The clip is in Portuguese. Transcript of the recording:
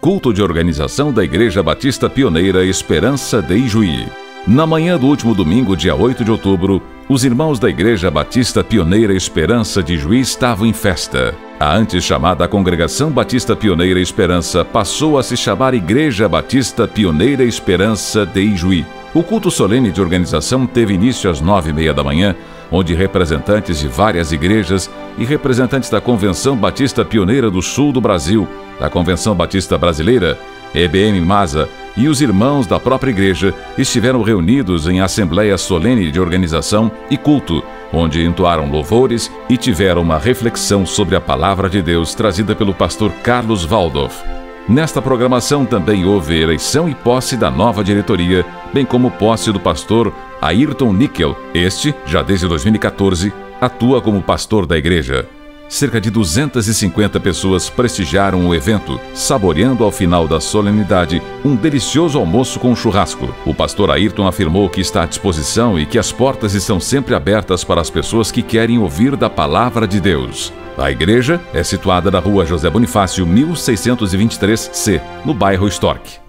Culto de organização da Igreja Batista Pioneira Esperança de Ijuí. Na manhã do último domingo, dia 8 de outubro, os irmãos da Igreja Batista Pioneira Esperança de Ijuí estavam em festa. A antes chamada Congregação Batista Pioneira Esperança passou a se chamar Igreja Batista Pioneira Esperança de Ijuí. O culto solene de organização teve início às nove e meia da manhã, onde representantes de várias igrejas e representantes da Convenção Batista Pioneira do Sul do Brasil, da Convenção Batista Brasileira, EBM Masa e os irmãos da própria igreja estiveram reunidos em assembleia solene de organização e culto, onde entoaram louvores e tiveram uma reflexão sobre a palavra de Deus trazida pelo pastor Carlos Waldorf. Nesta programação também houve eleição e posse da nova diretoria, bem como posse do pastor Ayrton Nickel. Este, já desde 2014, atua como pastor da igreja. Cerca de 250 pessoas prestigiaram o evento, saboreando ao final da solenidade um delicioso almoço com churrasco. O pastor Ayrton afirmou que está à disposição e que as portas estão sempre abertas para as pessoas que querem ouvir da palavra de Deus. A igreja é situada na rua José Bonifácio, 1623C, no bairro Stork.